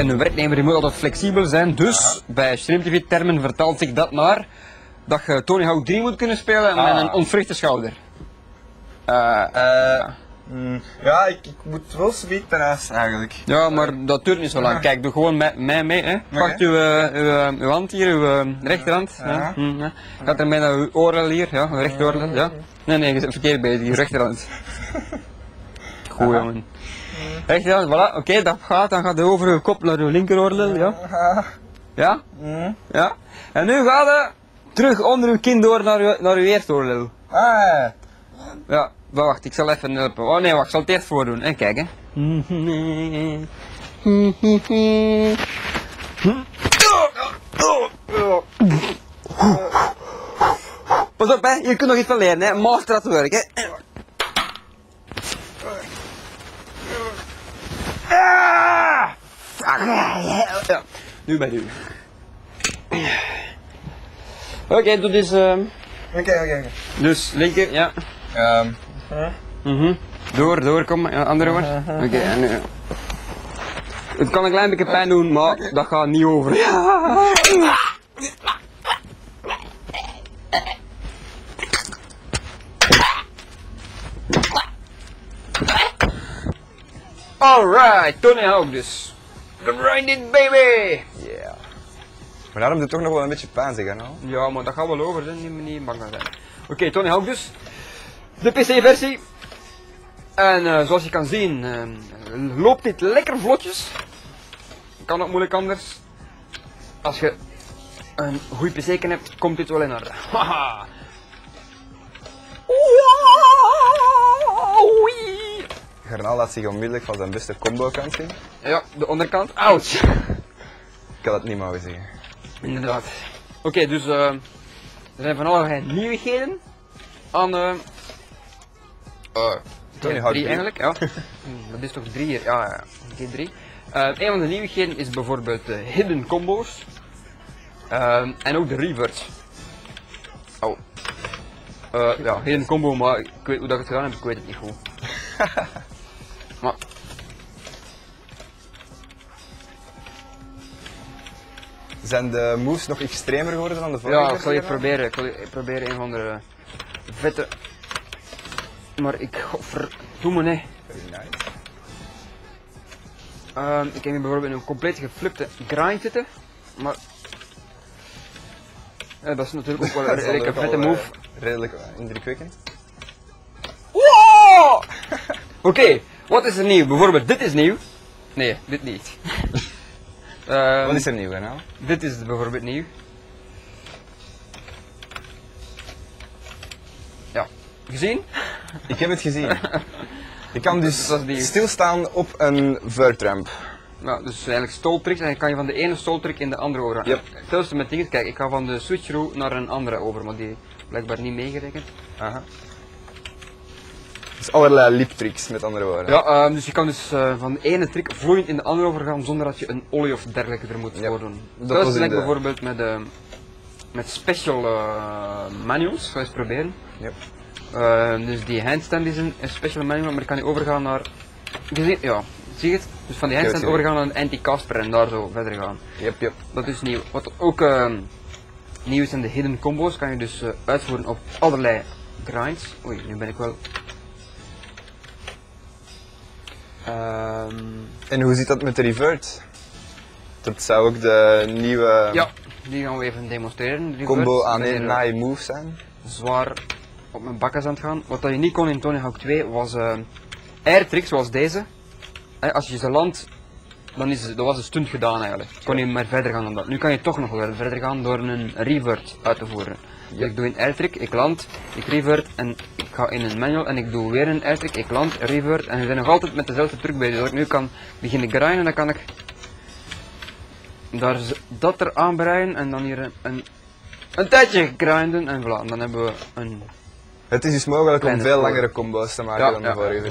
en een werknemer die moet altijd flexibel zijn. Dus bij Stream TV termen vertaalt zich dat naar dat je Tony Hawk 3 moet kunnen spelen met Ah. een ontwrichte schouder. Eh, Eh, mm, ja, ik, ik moet wel zoiets daarnaast eigenlijk. ja, maar dat duurt niet zo lang. Kijk, doe gewoon met mij mee. Hè. Pak uw, eh, uw, uw hand hier, uw rechterhand. Ja. Ja. Ja. Gaat ermee naar uw oorlel hier, ja, uw rechteroorlel. Ja. Nee, nee, je bent verkeerd bezig, uw rechterhand. Goed jongen. Rechterhand, voilà, oké, dat gaat. Dan gaat hij over uw kop naar uw linkeroorlel, ja. Ja? Mm. Ja. En nu gaat hij terug onder uw kin door naar uw, naar uw eerste oorlel. Ah, Ja, wacht, ik zal even helpen. Oh nee, wacht, ik zal het eerst voordoen. En kijk, hè. Pas op, hè. Je kunt nog iets van leren, hè. Master at work, hè. Ah! Ja, nu bij u. Oké, doe dus... ehm, oké, oké, oké. dus linker, ja. Ehm, Mhm. Door, door, kom. Ja, andere woord. Oké, en nu. Het kan een klein beetje pijn doen, maar dat gaat niet over. Alright, Tony Hawk dus. Grind it, baby! yeah. Maar daarom doet het toch nog wel een beetje pijn, zeg nou. Ja, maar dat gaat wel over, hè. niet, niet bang zijn. Oké, Tony Hawk dus. De PC-versie. En eh, zoals je kan zien, eh, loopt dit lekker vlotjes. Kan ook moeilijk anders. Als je een goede PC hebt, komt dit wel in orde. Haha. Oei. Garnaal laat zich onmiddellijk van zijn beste combo kant zien. Ja, de onderkant. Ouch. Ik had het niet mogen zeggen. Inderdaad. Oké, dus eh, er zijn van allerlei nieuwigheden aan eh eh, Tony drie drie. eigenlijk, ja. Hm, Dat is toch drie hier? Ja, ja. Oké, drie. Eh, een van de nieuwigheden is bijvoorbeeld de hidden combos. Ehm, en ook de reverts. Oh. Ja, hidden combo, maar ik weet hoe dat ik het gedaan heb, ik weet het niet goed. Zijn de moves nog extremer geworden dan de vorige ja, ik zal je proberen. Ik zal je proberen een van de vette. Maar ik verdomme nee. Very nice. Ehm, ik heb hier bijvoorbeeld een compleet geflipte grind zitten. Maar. Ja, dat is natuurlijk ook wel een redelijk vette al, move. eh, redelijk eh, indrukwekkend. Wow! Oké, wat is er nieuw? Bijvoorbeeld dit is nieuw. Nee, dit niet. Ehm, Wat is er nieuw, nou? Dit is bijvoorbeeld nieuw. Ja, gezien? Ik heb het gezien. Je kan dus stilstaan op een vertramp. Nou, dus eigenlijk stoltricks en dan kan je van de ene stoltrick in de andere over. Yep. Hetzelfde met dingen, kijk, ik ga van de switcheroo naar een andere over, maar die blijkbaar niet meegerekend. Aha. Dus allerlei liptricks, met andere woorden. Ja, ehm, dus je kan dus eh, van de ene trick vloeiend in de andere overgaan zonder dat je een olie of dergelijke er moet voor doen. dat Dat was is in de- bijvoorbeeld met, ehm, met special eh, manuals, ga eens proberen. Ehm, dus die handstand is een, special manual, maar ik kan niet overgaan naar, je ziet, ja, zie je het? Dus van die handstand overgaan naar een anti-casper en daar zo verder gaan. Yep, yep. Dat is nieuw. Wat ook ehm, nieuw is zijn de hidden combos. Kan je dus uitvoeren op allerlei grinds. Oei, nu ben ik wel. Ehm, En hoe zit dat met de revert? Dat zou ook de nieuwe ja, die gaan we even demonstreren. Combo aan een na je move zijn. Zwaar op mijn bakkes aan het gaan. Wat dat je niet kon in Tony Hawk 2 was eh air tricks zoals deze. Als je ze landt, dan is, dat was een stunt gedaan eigenlijk. Kon je maar verder gaan dan dat. Nu kan je toch nog wel verder gaan door een revert uit te voeren. Dus ik doe een airtrick, ik land, ik revert en ga in een manual en ik doe weer een airtrick, ik land, revert en we zijn nog altijd met dezelfde truc bezig. Dus als ik nu kan beginnen grinden, dan kan ik daar dat er aanbreien en dan hier een, een, een tijdje grinden en voilà, dan hebben we een... Het is dus mogelijk om veel score. langere combo's te maken Ja, dan de ja. vorige go.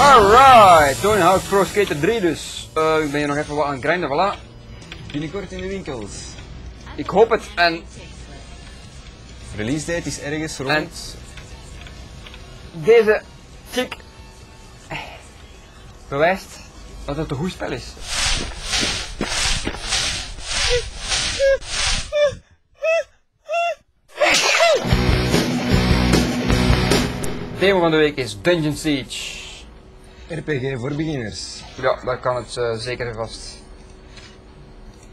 Alright, Tony Hawk Pro Skater 3 dus. Eh, ik ben hier nog even wat aan het grinden, voilà. Binnenkort in de winkels. Ik hoop het en Release date is ergens rond. En- deze chick eh, bewijst dat het een goed spel is. Thema van de week is Dungeon Siege. RPG voor beginners. Ja, daar kan het eh, zeker en vast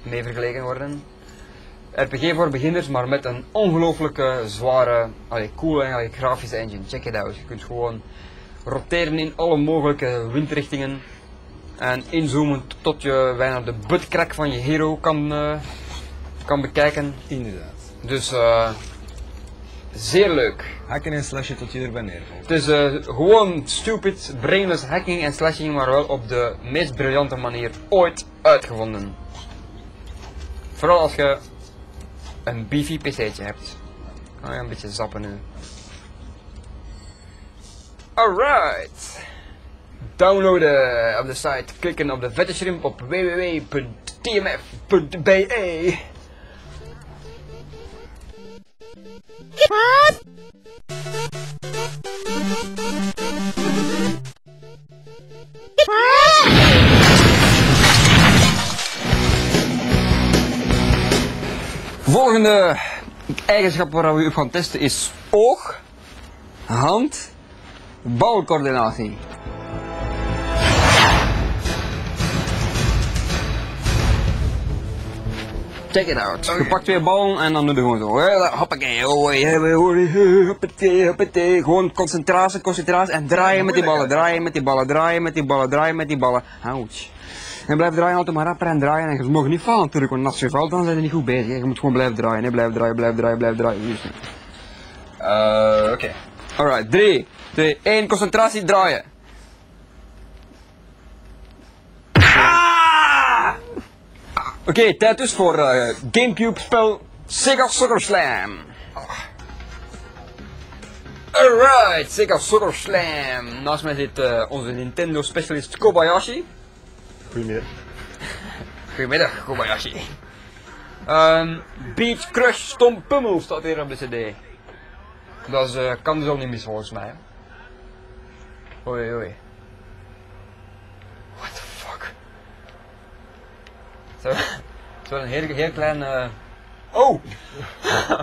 mee vergeleken worden. RPG voor beginners, maar met een ongelooflijke zware, allee, coole eigenlijk grafische engine. Check it out. Je kunt gewoon roteren in alle mogelijke windrichtingen en inzoomen tot je bijna de buttcrack van je hero kan, eh, kan bekijken. Inderdaad. Dus eh, zeer leuk. Hakken en slashen tot je erbij neervalt. Het is eh, gewoon stupid, brainless hacking en slashing, maar wel op de meest briljante manier ooit uitgevonden. Vooral als je een beefy pc'tje hebt. Kan je een beetje zappen nu. Alright. Downloaden op de site, klikken op de vette shrimp op www.tmf.be. Volgende eigenschap waar we u gaan testen is oog, hand, balcoördinatie. Check it out. Je pakt twee ballen en dan doe je gewoon zo. Hoppakee, hoi, hoi, hoi, hoppatee, hoppatee. Gewoon concentratie, concentratie en draaien met die ballen, draaien met die ballen, draaien met die ballen, draaien met die ballen. Ouch. En blijf draaien, altijd maar rapper en draaien. En je mag niet vallen natuurlijk, want als je valt dan zijn je niet goed bezig. Je moet gewoon blijven draaien, blijf draaien, blijf draaien, blijf draaien. Eh, oké. Alright, 3, 2, 1, concentratie, draaien. Ah! Oké, tijd dus voor eh, Gamecube spel Sega Soccer Slam. Alright, Sega Soccer Slam. Naast mij zit eh, onze Nintendo specialist Kobayashi. Goedemiddag. Goedemiddag, Kobayashi. Ehm Beach Crush Stom Pummel staat hier op de cd. Dat is, eh, kan dus niet mis volgens mij. Oei oei. What the fuck? Zo, zo een heel, heel klein... eh, Oh!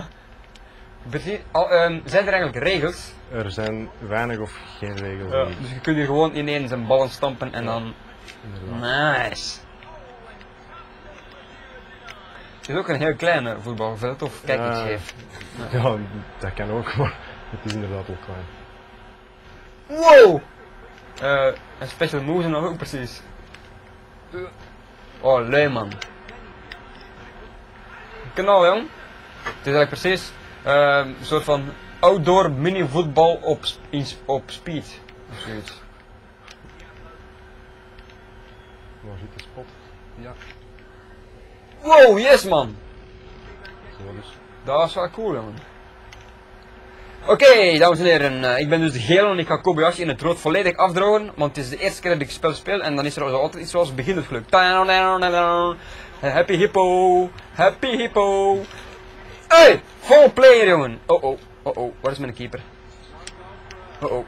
Al, ehm, zijn er eigenlijk regels? Er zijn weinig of geen regels. Ja. Dus je kunt hier gewoon ineens een ballen stampen en dan... inderdaad. Nice. Het is ook een heel klein eh, voetbalveld, of kijk Ja. scheef? Ja, dat kan ook, maar het is inderdaad wel klein. Wow! Eh, een special move nog ook precies. Oh, lui man. Knal jong. Het is eigenlijk precies eh, een soort van outdoor mini voetbal op, in op speed. Of zoiets. Waar zit de spot? Ja. Wow, yes man! Dat is wel cool, jongen. Oké, dames en heren, eh, ik ben dus de gele en ik ga Kobayashi in het rood volledig afdrogen, want het is de eerste keer dat ik het spel speel en dan is er altijd iets zoals beginnersgeluk. Happy hippo, happy hippo. Hey, vol player jongen. Oh oh, oh oh, waar is mijn keeper? Oh oh,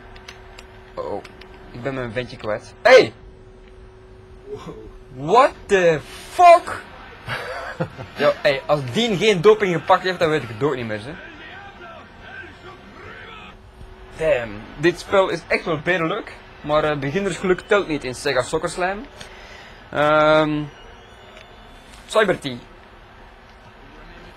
oh oh, ik ben mijn ventje kwijt. Hey! What the fuck? Ja, hey, als die geen doping gepakt heeft, dan weet ik het ook niet meer, hè. Damn, dit spel is echt wel beter leuk, maar eh, beginnersgeluk telt niet in Sega Soccer Slam. Ehm Cyber T.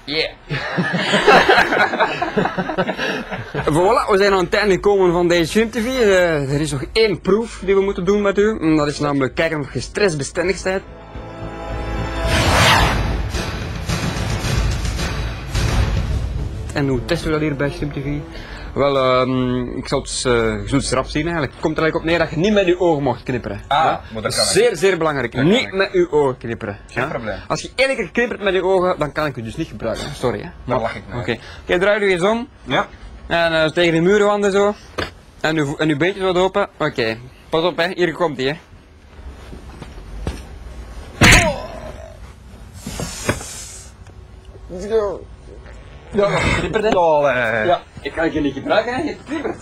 Yeah. voilà, we zijn aan het einde gekomen van deze Shrimp TV. Eh, er is nog één proef die we moeten doen met u. En dat is namelijk kijken of je stressbestendig bent. En hoe testen we dat hier bij Shrimp TV? Wel, ehm, ik zal het, eh, je zult het rap zien eigenlijk. Het komt er eigenlijk op neer dat je niet met je ogen mag knipperen. Ah, Ja? maar dat is kan ik. zeer, zeer belangrijk. Dat niet met je ogen knipperen. Geen probleem. Als je één keer knippert met je ogen, dan kan ik je dus niet gebruiken. Sorry hè. Daar lach ik naar. Oké, Oké, draai je eens om. Ja. En eh, tegen de muur wanden zo. En uw, en uw beentjes wat open. Oké, pas op hè, hier komt hij hè. Ja, knippert hè. Allee. Ja, ik kan je niet gebruiken hè, je geknipperd.